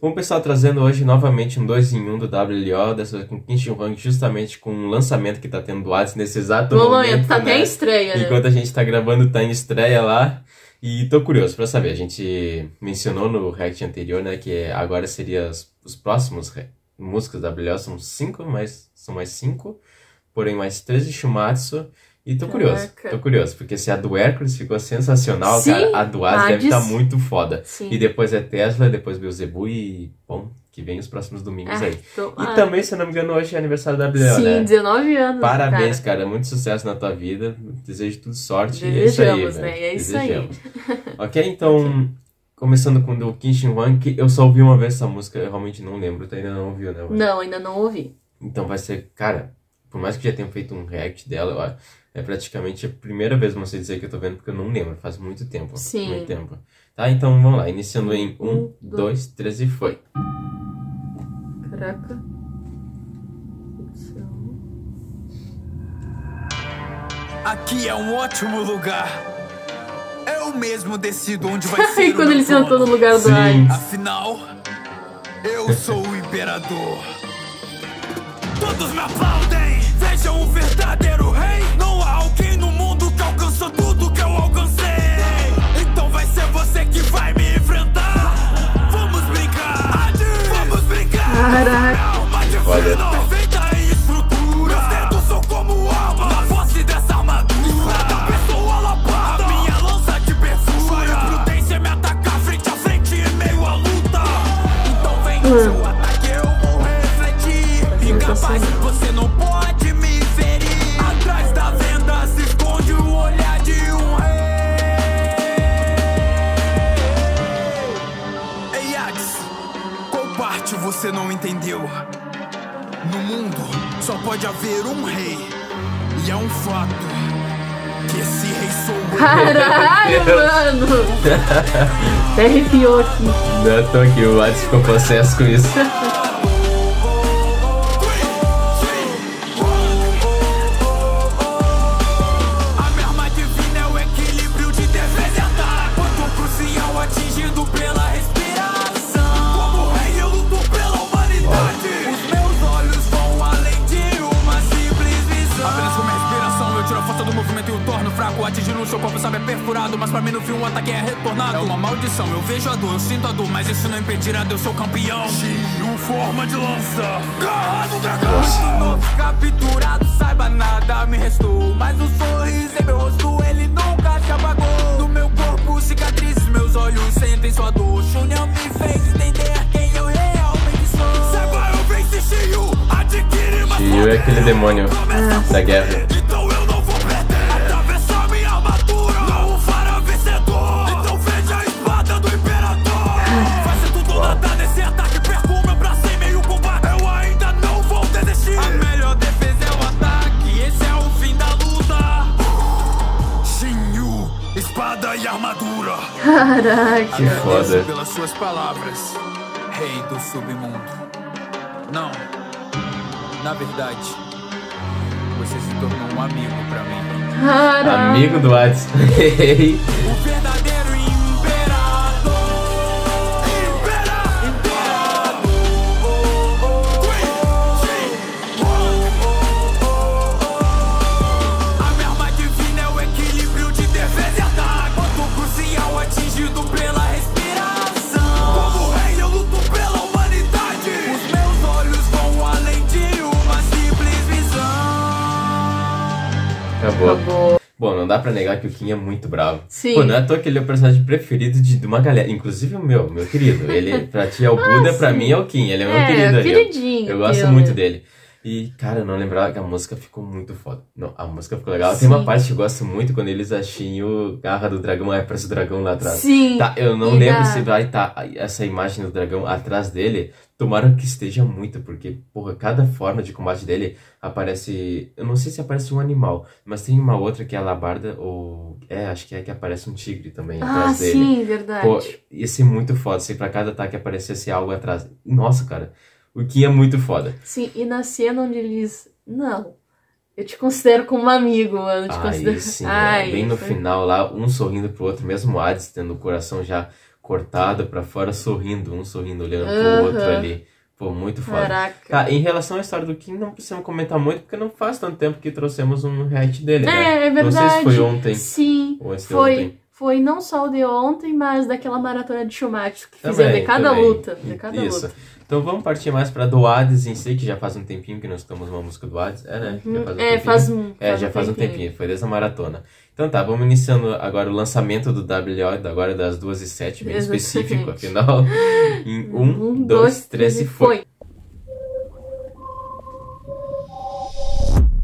Bom, pessoal, trazendo hoje novamente um 2 em 1 um do WLO, dessa vez com Kinshin Huang, justamente com um lançamento que tá tendo do Whats nesse exato Bom, momento. tá né? em estreia, né? Enquanto a gente tá gravando, tá em estreia lá. E tô curioso pra saber. A gente mencionou no react anterior, né, que agora seria os, os próximos músicas da WLO são cinco, mas são mais cinco, porém mais três de Shumatsu. E tô curioso, Caraca. tô curioso, porque se a do Hércules ficou sensacional, Sim, cara, a do Hades deve estar muito foda. Sim. E depois é Tesla, depois Beelzebub e, bom, que vem os próximos domingos Ah, aí. tô- E ah, também, se eu não me engano, hoje é aniversário da WLO, Sim, né? 19 anos. Parabéns, cara. cara. Muito sucesso na tua vida. Desejo tudo sorte. e é isso aí, Desejamos, né? E é isso aí. Desejamos. ok, então, começando com o Kinshin Wang, que eu só ouvi uma vez essa música, eu realmente não lembro, tu ainda não ouviu, né? Não, ainda não ouvi. Então vai ser, cara, por mais que já tenham feito um react dela, é praticamente a primeira vez, vamos dizer, que eu tô vendo, porque eu não lembro, faz muito tempo. Sim. Muito tempo. Tá, então vamos lá, iniciando em Um, um, dois, três e foi. Caraca. Aqui é um ótimo lugar. Eu mesmo decido onde vai ser E quando ele sentou no lugar do Sim. Hades. Afinal, eu sou o imperador. Todos me aplaudem, vejam o verdadeiro rei. Não há alguém no mundo que alcançou tudo que eu alcancei. Então vai ser você que vai me enfrentar. Vamos brincar, vamos brincar. Caraca. Alma No mundo só pode haver um rei. E é um fato que esse rei sou eu. Caralho, mano. Até arrepiou aqui. Não é à toa que o Hades ficou possesso com isso. é perfurado. Mas pra mim, no fim, o ataque é retornado. É uma maldição, eu vejo a dor, eu sinto a dor. Mas isso não impedirá de eu ser o campeão. Gino, forma de lança. Garra do dragão. Novo capturado, saiba nada me restou. Mas o sorriso em meu rosto, ele nunca se apagou. No meu corpo, cicatrizes, meus olhos sentem sua dor. Shunyan me fez entender quem eu realmente sou. Saiba, eu venci Shiyu, adquire mais Shiryu é aquele demônio da guerra. Caraca. Que foda. pelas suas palavras, rei do submundo. Não, na verdade, você se tornou um amigo pra mim. Caraca. Amigo do. O verdadeiro dá pra negar que o Kim é muito bravo. Sim. Pô, não é à toa que ele é o personagem preferido de, de uma galera. Inclusive o meu, meu querido. Ele, pra ti é o Buda, pra mim é o Kim. Ele é meu É, querido ali. ó. queridinho. Eu gosto teu, muito dele. E, cara, eu não lembrava que a música ficou muito foda. Não, a música ficou legal. Tem uma Sim. parte que eu gosto muito quando eles acham o garra do dragão, aí aparece o dragão lá atrás. Sim. Tá, eu não E lembro da- se vai estar essa imagem do dragão atrás dele. Tomara que esteja muito, porque, porra, cada forma de combate dele aparece. Eu não sei se aparece um animal, mas tem uma outra que é a labarda, ou. É, acho que é que aparece um tigre também Ah, atrás dele. sim, verdade. Pô, ia ser muito foda se pra cada ataque aparecesse algo atrás. Nossa, cara, o que é muito foda. Sim, e na cena onde eles. Não. Eu te considero como um amigo, mano. Eu te Aí considero... sim, né? Ai, bem no foi- final lá, um sorrindo pro outro, mesmo o Hades tendo o coração já cortado pra fora, sorrindo, um sorrindo, olhando pro outro ali. Pô, muito foda. Caraca. Tá, em relação à história do King, não precisamos comentar muito, porque não faz tanto tempo que trouxemos um react dele, né? É, é verdade. Não sei se foi ontem Sim. ou de Foi, ontem. foi não só o de ontem, mas daquela maratona de Schumacher que fizeram Também, de cada também. luta. De cada Isso. luta. Então vamos partir mais pra do Hades em si, que já faz um tempinho que nós estamos uma música do Hades. É, né? Já faz um é, tempinho. faz um. É, já faz um tempinho, foi desde a maratona. Então tá, vamos iniciando agora o lançamento do WO, agora das 2 e 7, bem Exatamente. específico, afinal. Em 1, 2, 3 e foi.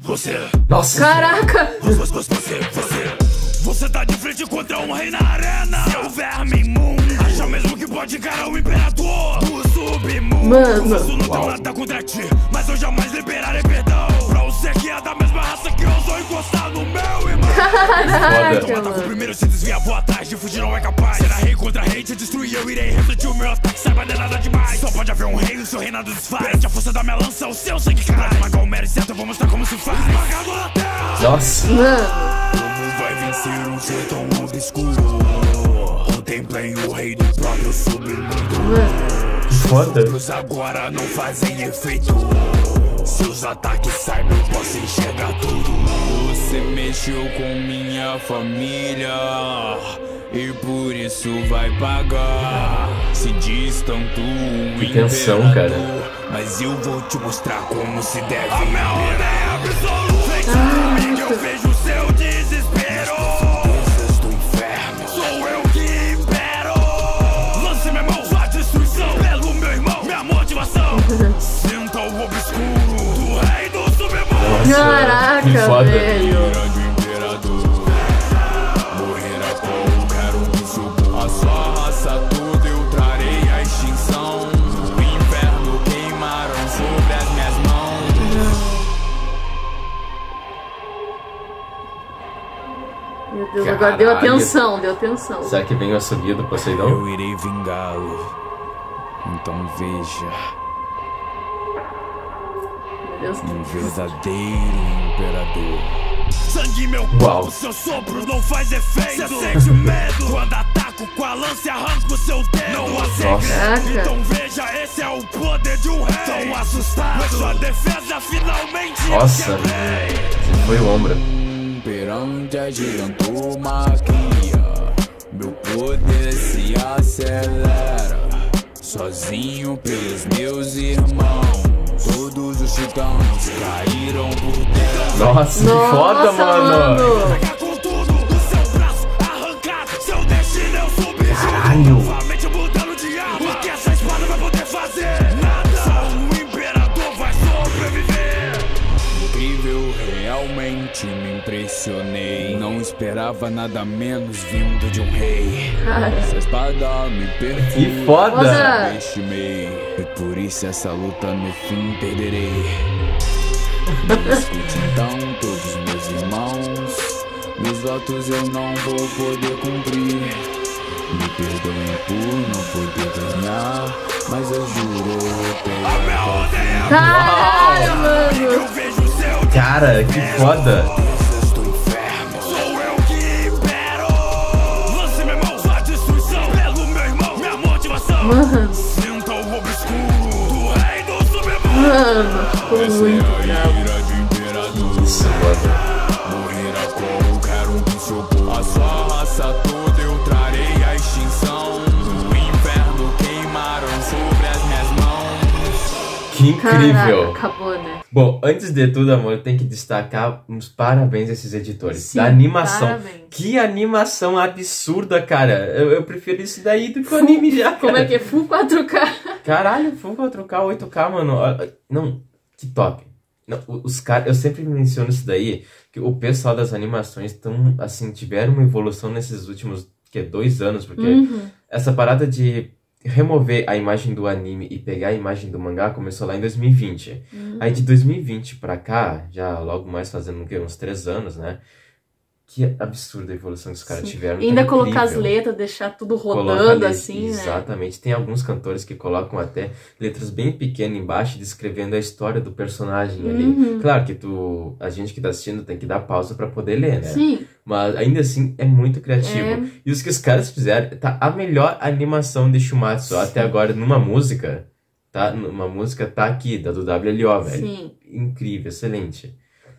Você, Nossa! Caraca! você, você, você, você tá de frente contra um rei na arena. Seu verme imundo, pode encarar o imperador do submundo. Mano. Isso não tem nada contra ti, mas eu jamais liberarei perdão. Pra você que é da mesma raça que eu sou encostar no meu irmão. Caraca, mano. primeiro, se desvia, vou atrás, de fugir não é capaz. Será rei contra rei, te destruir, eu irei refletir o meu ataque, saiba, não é nada demais. Só pode haver um rei, o seu reinado desfaz. Perante a força da minha lança, o seu sangue cai. Esmagar o mero certo, eu vou mostrar como se faz. Esmagado na terra. Nossa! Mano, Como vai vencer um ser tão obscuro? Contemplem o rei do próprio submundo. foda! Os agora não fazem efeito. Seus ataques saibam, eu posso enxergar tudo. Você mexeu com minha família. E por isso vai pagar. Se diz tanto um Que tensão, cara. Mas eu vou te mostrar como se deve. A minha ordem é absoluta. Comigo, eu vejo seu sobre as minhas mãos. Meu Deus, agora deu atenção, deu atenção. Será que vem o assobio do Poseidon? Eu irei vingá-lo. Então veja, Meu Deus, um verdadeiro imperador. Sangue meu corpo, seu sopro não faz efeito. Cê sente medo quando ataco com a lança e arranco seu dedo. Não há segredo. Então veja, esse é o poder de um rei. Tão assustado. Mas sua defesa finalmente Nossa. Foi o ombro. Perante a gigantomaquia, meu poder se acelera. Sozinho pelos meus irmãos, terra. Nossa, que foda, Nossa, mano! Pegar com tudo do seu braço, arrancar seu destino, eu subjugo. Caralho. Novamente mudando de arma, o que essa espada vai poder fazer? Nada, só o imperador vai sobreviver. Incrível, realmente me impressionei. Esperava nada menos vindo de um rei. Essa espada me perfura. Que foda! Estimei. E por isso essa luta no fim perderei. Escute então, todos meus irmãos. Meus votos eu não vou poder cumprir. Me perdoem por não poder ganhar. Mas eu juro, eu é Caralho, mano. Cara, que foda! Mano, mano. Ficou muito bravo. ira de imperador. Isso, mano. Morrerá qualquer um que se opor. A sua raça toda eu trarei a extinção. Inferno queimaram sobre as minhas mãos. Que incrível! Caraca, acabou, né? Bom, antes de tudo, amor, tem que destacar uns parabéns a esses editores. Sim, da animação. parabéns. Que animação absurda, cara. Eu, eu prefiro isso daí do que o anime já, cara. Como é que é? Full 4K. Caralho, Full 4K, 8K, mano. Não, que top. Não, os caras, eu sempre menciono isso daí, que o pessoal das animações tão, assim, tiveram uma evolução nesses últimos, que dois anos, porque Uhum. essa parada de remover a imagem do anime e pegar a imagem do mangá começou lá em 2020. Uhum. Aí de 2020 pra cá, já logo mais fazendo uns três anos, né? Que absurda a evolução que os caras Sim. tiveram. E ainda tá colocar as letras, deixar tudo rodando let- assim, né? Exatamente. Tem alguns cantores que colocam até letras bem pequenas embaixo, descrevendo a história do personagem ali. Uhum. Claro que tu, a gente que tá assistindo tem que dar pausa pra poder ler, né? Sim, Mas ainda assim é muito criativo. É. E os que os caras fizeram, tá a melhor animação de Shumatsu até agora numa música, tá? Numa música tá aqui, da do WLO, velho. sim. Incrível, excelente.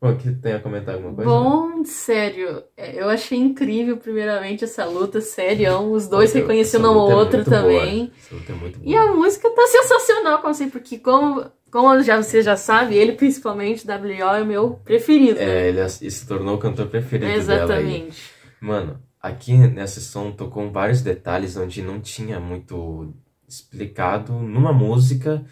Bom, que tem a comentar alguma coisa? Bom, sério, é, eu achei incrível, primeiramente, essa luta, sério. Os dois Essa- reconhecendo essa um ao é outro também. É boa. E a música tá sensacional, como assim, porque como, como já, você já sabe, ele principalmente, W.O. é o meu preferido. É, ele, se tornou o cantor preferido. Exatamente. Mano, aqui nessa som tocou vários detalhes onde não tinha muito explicado numa música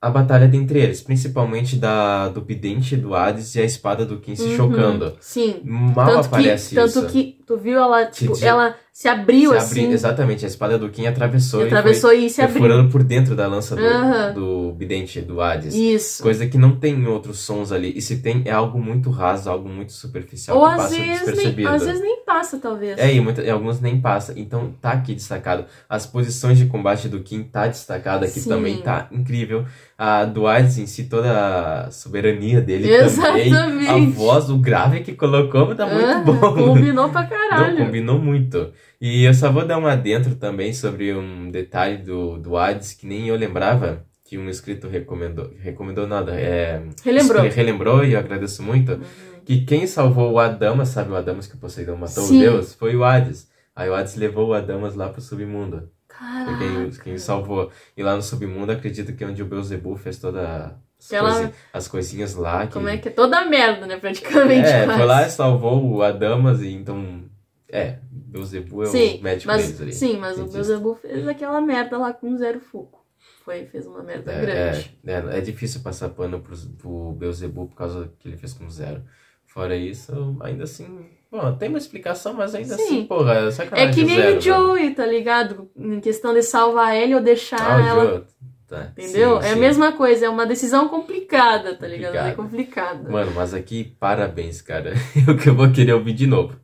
a batalha dentre eles, principalmente da do Pidente do Hades e a espada do Kim se Uhum, chocando. Sim. Mal tanto aparece que, tanto isso. que tu viu ela, tipo, dizer- ela se abriu Se assim, abri- Exatamente, a espada do Kim atravessou, atravessou e e se foi abriu. perfurando por dentro da lança do, do Bidente do Hades. Isso. Coisa que não tem em outros sons ali. E se tem, é algo muito raso, algo muito superficial Ou que às passa vezes, nem, despercebido. às vezes nem passa, talvez. É, e, muita, e alguns nem passa. Então tá aqui destacado. As posições de combate do Kim tá destacada aqui Sim. também, tá incrível. A do Hades em si, toda a soberania dele Exatamente. também. A voz, o grave que colocou tá muito bom. Combinou pra Não, caralho. combinou muito. E eu só vou dar um adentro também sobre um detalhe do, do Hades que nem eu lembrava, que um inscrito recomendou. Recomendou nada. É, Relembrou. Ele relembrou e eu agradeço muito. Uhum. Que quem salvou o Adamas, sabe o Adamas que o Poseidon matou Sim. o deus? Foi o Hades. Aí o Hades levou o Adamas lá pro submundo. Foi quem, Caraca. quem salvou. E lá no submundo acredito que é onde o Beelzebub fez todas as, Aquela- coisi- as coisinhas lá. Que... Como é que é? Toda merda, né, praticamente. É, quase. foi lá e salvou o Adamas e então. É, Beelzebub é Sim, o médico mas, deles ali. sim, mas o. Beelzebub fez aquela merda lá com zero foco. Foi, fez uma merda É, grande. é, é, é difícil passar pano pro, pro Beelzebub por causa que ele fez com zero. Fora isso, ainda assim. Bom, tem uma explicação, mas ainda Sim. assim, porra, é É, sacanagem. que nem zero, o velho. Joey, tá ligado? Em questão de salvar ele ou deixar Ah, ela. Joe. Tá, Entendeu? sim, é a mesma coisa, é uma decisão complicada, tá ligado? É complicada. Mano, mas aqui, parabéns, cara. Eu que eu vou querer ouvir de novo.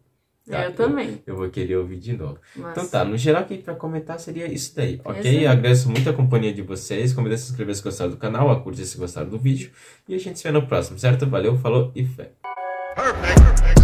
tá? É, eu também. Eu vou querer ouvir de novo. Mas... Então tá, no geral aqui pra comentar seria isso daí, ok? Eu agradeço muito a companhia de vocês. Convido a se inscrever se gostaram do canal, a curtir se gostaram do vídeo. E a gente se vê no próximo, certo? Valeu, falou e fé. Perfect.